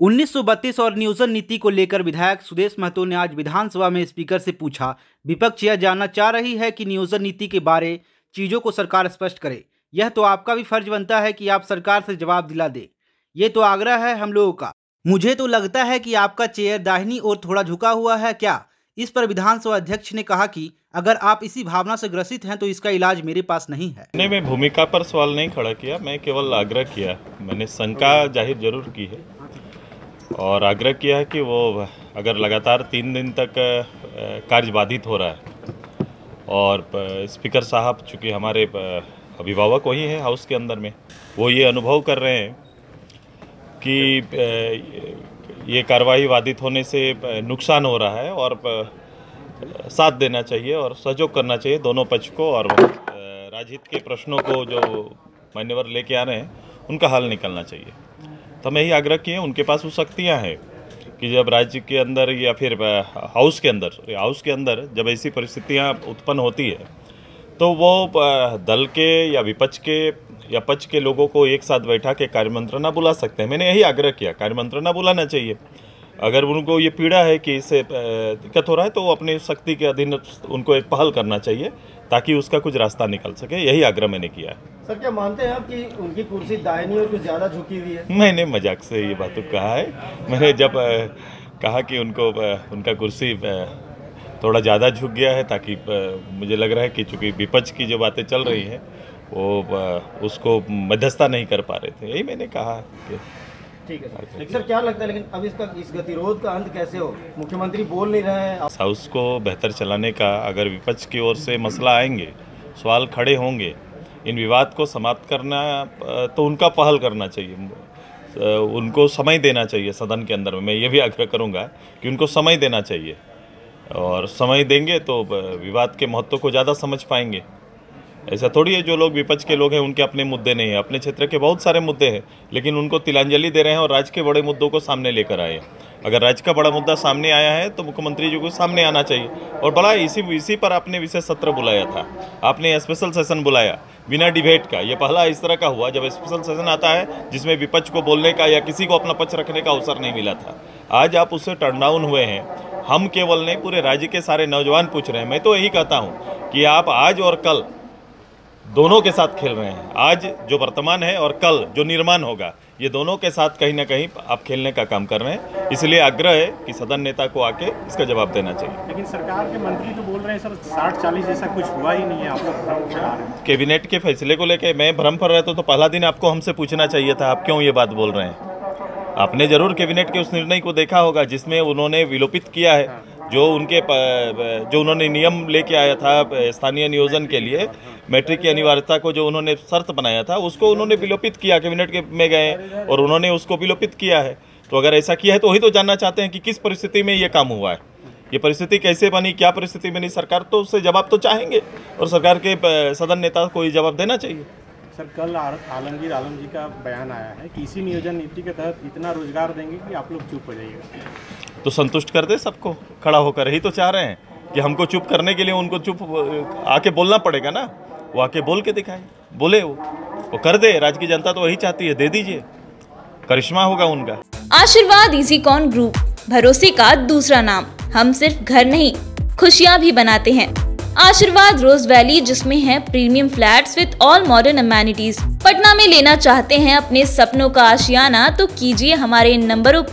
1932 और नियोजन नीति को लेकर विधायक सुदेश महतो ने आज विधानसभा में स्पीकर से पूछा। विपक्ष यह जानना चाह रही है कि नियोजन नीति के बारे चीज़ों को सरकार स्पष्ट करे। यह तो आपका भी फ़र्ज़ बनता है कि आप सरकार से जवाब दिला दे। ये तो आग्रह है हम लोगों का। मुझे तो लगता है कि आपका चेयर दाहिनी ओर थोड़ा झुका हुआ है क्या? इस पर विधानसभा अध्यक्ष ने कहा कि अगर आप इसी भावना से ग्रसित हैं तो इसका इलाज मेरे पास नहीं है। नहीं, मैं भूमिका पर सवाल नहीं खड़ा किया, मैं केवल आग्रह किया। मैंने शंका ज़ाहिर ज़रूर की है। और आग्रह किया है कि वो अगर लगातार तीन दिन तक कार्य बाधित हो रहा है और स्पीकर साहब चूँकि हमारे अभिभावक वही हैं हाउस के अंदर में, वो ये अनुभव कर रहे हैं कि ये कार्रवाई बाधित होने से नुकसान हो रहा है और साथ देना चाहिए और सहयोग करना चाहिए दोनों पक्ष को और राजहित के प्रश्नों को जो मान्यवर लेके आ रहे हैं, उनका हल निकलना चाहिए। तो मैं ही आग्रह किए, उनके पास वो शक्तियाँ हैं कि जब राज्य के अंदर या फिर हाउस के अंदर हाउस के अंदर जब ऐसी परिस्थितियाँ उत्पन्न होती है तो वो दल के या विपक्ष के या पक्ष के लोगों को एक साथ बैठा के कार्यमंत्रणा बुला सकते हैं। मैंने यही आग्रह किया कार्यमंत्रणा बुलाना चाहिए। अगर उनको ये पीड़ा है कि इससे दिक्कत हो रहा है तो वो अपनी शक्ति के अधीन उनको एक पहल करना चाहिए ताकि उसका कुछ रास्ता निकल सके। यही आग्रह मैंने किया है। सर क्या मानते हैं आप कि उनकी कुर्सी दाहिनी और कुछ ज़्यादा झुकी हुई है? मैंने मज़ाक से ये बात कहा है। मैंने जब कहा कि उनको उनका कुर्सी थोड़ा ज़्यादा झुक गया है ताकि मुझे लग रहा है कि चूँकि विपक्ष की जो बातें चल रही हैं वो उसको मध्यस्थता नहीं कर पा रहे थे। यही मैंने कहा कि ठीक है सर। लेकिन सर क्या लगता है लेकिन अब इसका इस गतिरोध का अंत कैसे हो? मुख्यमंत्री बोल नहीं रहे हैं। हाउस को बेहतर चलाने का अगर विपक्ष की ओर से मसला आएँगे सवाल खड़े होंगे इन विवाद को समाप्त करना तो उनका पहल करना चाहिए। उनको समय देना चाहिए सदन के अंदर में। मैं ये भी आग्रह करूँगा कि उनको समय देना चाहिए। और समय देंगे तो विवाद के महत्व को ज़्यादा समझ पाएँगे। ऐसा थोड़ी है जो लोग विपक्ष के लोग हैं, उनके अपने मुद्दे नहीं है। अपने क्षेत्र के बहुत सारे मुद्दे हैं, लेकिन उनको तिलांजलि दे रहे हैं और राज्य के बड़े मुद्दों को सामने लेकर आए अगर राज्य का बड़ा मुद्दा सामने आया है तो मुख्यमंत्री जी को सामने आना चाहिए। और बड़ा इसी इसी पर आपने विशेष सत्र बुलाया था। आपने स्पेशल सेशन बुलाया, बिना डिबेट का। ये पहला इस तरह का हुआ, जब स्पेशल सेशन आता है, जिसमें विपक्ष को बोलने का या किसी को अपना पक्ष रखने का अवसर नहीं मिला था। आज आप उससे टर्न डाउन हुए हैं। हम केवल नहीं, पूरे राज्य के सारे नौजवान पूछ रहे हैं। मैं तो यही कहता हूँ कि आप आज और कल दोनों के साथ खेल रहे हैं। आज जो वर्तमान है और कल जो निर्माण होगा ये दोनों के साथ कहीं ना कहीं आप खेलने का काम कर रहे हैं। इसलिए आग्रह है कि सदन नेता को आके इसका जवाब देना चाहिए। लेकिन सरकार के मंत्री तो बोल रहे हैं सर साठ चालीस जैसा कुछ हुआ ही नहीं है आप लोग कैबिनेट के फैसले को लेकर मैं भ्रम पर रहता था तो पहला दिन आपको हमसे पूछना चाहिए था आप क्यों ये बात बोल रहे हैं? आपने ज़रूर कैबिनेट के उस निर्णय को देखा होगा जिसमें उन्होंने विलोपित किया है। जो उनके जो उन्होंने नियम लेके आया था स्थानीय नियोजन के लिए, मैट्रिक की अनिवार्यता को जो उन्होंने शर्त बनाया था, उसको उन्होंने विलोपित किया, कैबिनेट के में गए और उन्होंने उसको विलोपित किया है। तो अगर ऐसा किया है तो वही तो जानना चाहते हैं कि किस परिस्थिति में ये काम हुआ है। ये परिस्थिति कैसे बनी, क्या परिस्थिति बनी, सरकार तो उससे जवाब तो चाहेंगे और सरकार के सदन नेता को ये जवाब देना चाहिए। सर, कल आलमगीर आलम जी का बयान आया है कि इसी नियोजन नीति के तहत इतना रोज़गार देंगे कि आप लोग चुप हो जाइएगा तो संतुष्ट कर दे सबको, खड़ा होकर। ही तो चाह रहे हैं कि हमको चुप करने के लिए उनको चुप, आके बोलना पड़ेगा ना। वो आके बोल के दिखाए। बोले वो। वो कर दे, राज्य की जनता तो वही चाहती है, दे दीजिए। करिश्मा होगा उनका। आशीर्वाद इजी कॉन ग्रुप भरोसे का दूसरा नाम। हम सिर्फ़ घर नहीं, खुशियाँ भी बनाते हैं। आशीर्वाद, रोज वैली, जिसमें है premium flats with all modern amenities Patna में लेना चाहते हैं अपने सपनों का आशियाना तो कीजिए हमारे इन नंबरों